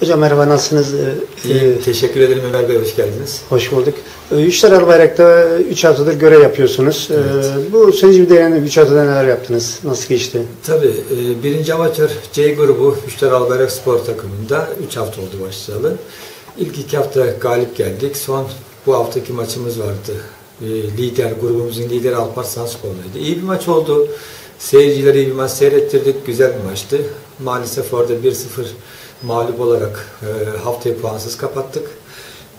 Hocam merhaba nasılsınız? Ee, İyi, teşekkür ederim Ömer Bey, hoş geldiniz. Hoş bulduk. Ee, Üç Tarar Bayrak'ta 3 haftadır görev yapıyorsunuz. Ee, Evet. Bu süreci bir değerlendirin. 3 haftada neler yaptınız? Nasıl geçti? Tabii, e, birinci amatör C grubu Müşter Albayrak Spor takımında 3 hafta oldu başlayalı. İlk iki hafta galip geldik. Son bu haftaki maçımız vardı. E, Lider, grubumuzun lideri Alparslan Spor'daydı. İyi bir maç oldu. Seyircilere iyi bir maç seyrettirdik. Güzel bir maçtı. Maalesef orada 1-0 mağlup olarak e, haftayı puansız kapattık.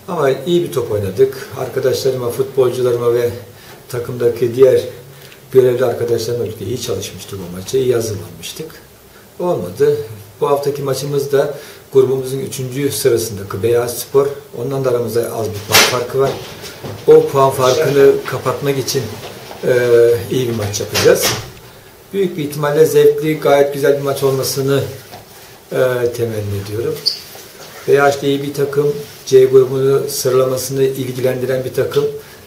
Ama iyi bir top oynadık. Arkadaşlarıma, futbolcularıma ve takımdaki diğer görevli arkadaşlarımla birlikte iyi çalışmıştık o maça, iyi hazırlanmıştık. Olmadı. Bu haftaki maçımız da grubumuzun üçüncü sırasındaki Beyaz Spor. Ondan da aramızda az bir puan farkı var. O puan farkını kapatmak için e, iyi bir maç yapacağız. Büyük bir ihtimalle zevkli, gayet güzel bir maç olmasını e, temenni ediyorum. Beyaz iyi bir takım, C grubunu sıralamasını ilgilendiren bir takım.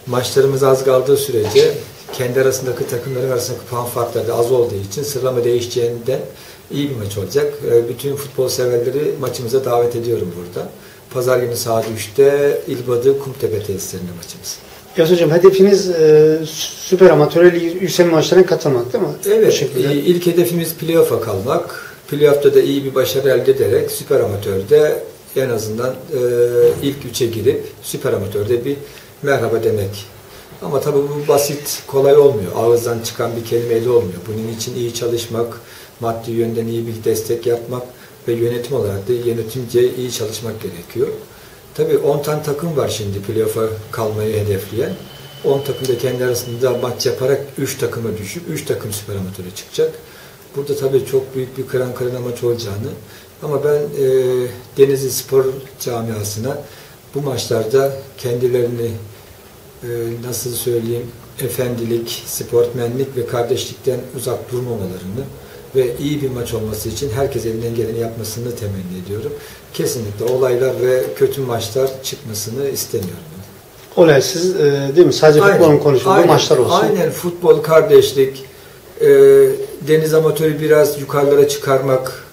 Maçlarımız az kaldığı sürece kendi arasındaki takımların arasındaki puan farkları da az olduğu için sıralama değişeceğinden iyi bir maç olacak. E, Bütün futbol severleri maçımıza davet ediyorum burada. Pazar günü saat 3'te İlbadı Kumtepe tesislerinde maçımız. Yas Hocam hedefiniz e, süper amatör lig yükselme maçlarına katılmak değil mi? Evet, e, ilk hedefimiz playoff'a kalmak. Playoff'ta da iyi bir başarı elde ederek Süper Amatör'de en azından e, ilk üçe girip Süper Amatör'de bir merhaba demek. Ama tabii bu basit, kolay olmuyor. Ağızdan çıkan bir kelimeyle olmuyor. Bunun için iyi çalışmak, maddi yönden iyi bir destek yapmak ve yönetim olarak da yönetimce iyi çalışmak gerekiyor. Tabii 10 tane takım var şimdi playoff'a kalmayı hedefleyen. 10 takım da kendi arasında maç yaparak 3 takıma düşüp 3 takım süper amatöre çıkacak. Burada tabii çok büyük bir kıran kırana maç olacağını ama ben e, Denizli Spor camiasına bu maçlarda kendilerini e, nasıl söyleyeyim efendilik, sportmenlik ve kardeşlikten uzak durmamalarını ve iyi bir maç olması için herkes elinden geleni yapmasını temenni ediyorum. Kesinlikle olaylar ve kötü maçlar çıkmasını istemiyorum. Olaysız e, değil mi? Sadece futbolun konuşulduğu maçlar olsun. Aynen futbol, kardeşlik, e, deniz amatörü biraz yukarılara çıkarmak,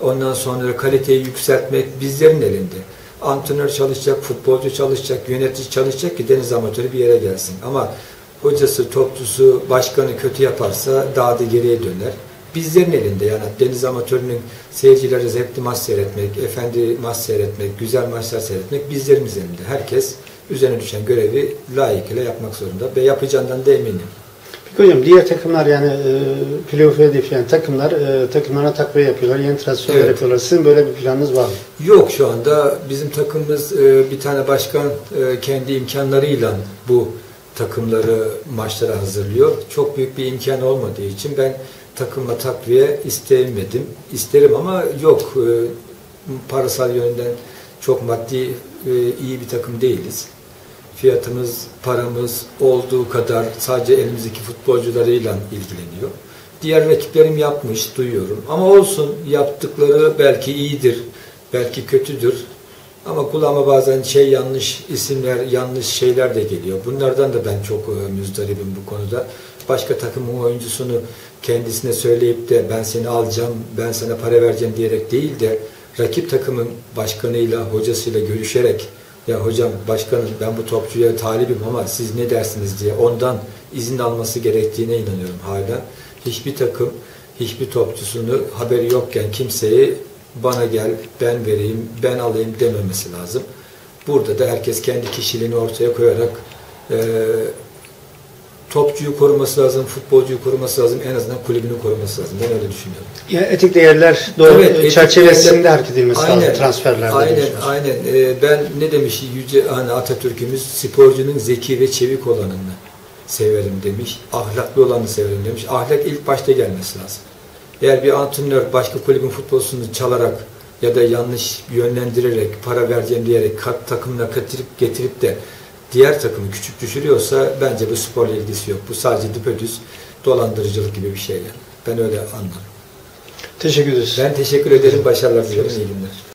ondan sonra kaliteyi yükseltmek bizlerin elinde. Antrenör çalışacak, futbolcu çalışacak, yönetici çalışacak ki deniz amatörü bir yere gelsin. Ama hocası, topçusu, başkanı kötü yaparsa daha da geriye döner. Bizlerin elinde yani deniz amatörünün seyircilere zevkli maç seyretmek, efendi maç seyretmek, güzel maçlar seyretmek bizlerimiz elinde. Herkes üzerine düşen görevi layıkıyla yapmak zorunda ve yapacağından da eminim. Peki hocam diğer takımlar yani e, playoff'u hedefleyen takımlar e, takımlarına takviye yapıyorlar, yeni transferler Evet. yapıyorlar. Sizin böyle bir planınız var mı? Yok şu anda bizim takımımız e, bir tane başkan e, kendi imkanlarıyla bu takımları maçlara hazırlıyor. Çok büyük bir imkan olmadığı için ben takıma takviye istemedim. İsterim ama yok e, parasal yönden çok maddi e, iyi bir takım değiliz. Fiyatımız, paramız olduğu kadar sadece elimizdeki futbolcularıyla ilgileniyor. Diğer rakiplerim yapmış, duyuyorum. Ama olsun, yaptıkları belki iyidir, belki kötüdür. Ama kulağıma bazen şey yanlış isimler, yanlış şeyler de geliyor. Bunlardan da ben çok e, müzdaribim bu konuda. Başka takımın oyuncusunu kendisine söyleyip de ben seni alacağım, ben sana para vereceğim diyerek değil de rakip takımın başkanıyla, hocasıyla görüşerek ya hocam başkanım ben bu topçuya talibim ama siz ne dersiniz diye ondan izin alması gerektiğine inanıyorum hala. Hiçbir takım hiçbir topçusunu haberi yokken kimseyi bana gel ben vereyim ben alayım dememesi lazım. Burada da herkes kendi kişiliğini ortaya koyarak eee topçuyu koruması lazım, futbolcuyu koruması lazım, en azından kulübünü koruması lazım. Ben öyle düşünüyorum. Yani etik değerler doğru Evet, çerçevesinde değerler- hareket edilmesi lazım transferlerde. Aynen, aynen. Ee, ben ne demiş Yüce hani Atatürk'ümüz sporcunun zeki ve çevik olanını severim demiş. Ahlaklı olanı severim demiş. Ahlak ilk başta gelmesi lazım. Eğer bir antrenör başka kulübün futbolcusunu çalarak ya da yanlış yönlendirerek, para vereceğim diyerek kat takımına getirip getirip de diğer takımı küçük düşürüyorsa bence bu sporla ilgisi yok. Bu sadece düpedüz dolandırıcılık gibi bir şey yani. Ben öyle anlarım. Teşekkür ederiz. Ben teşekkür ederim. Başarılar dilerim. İyi günler.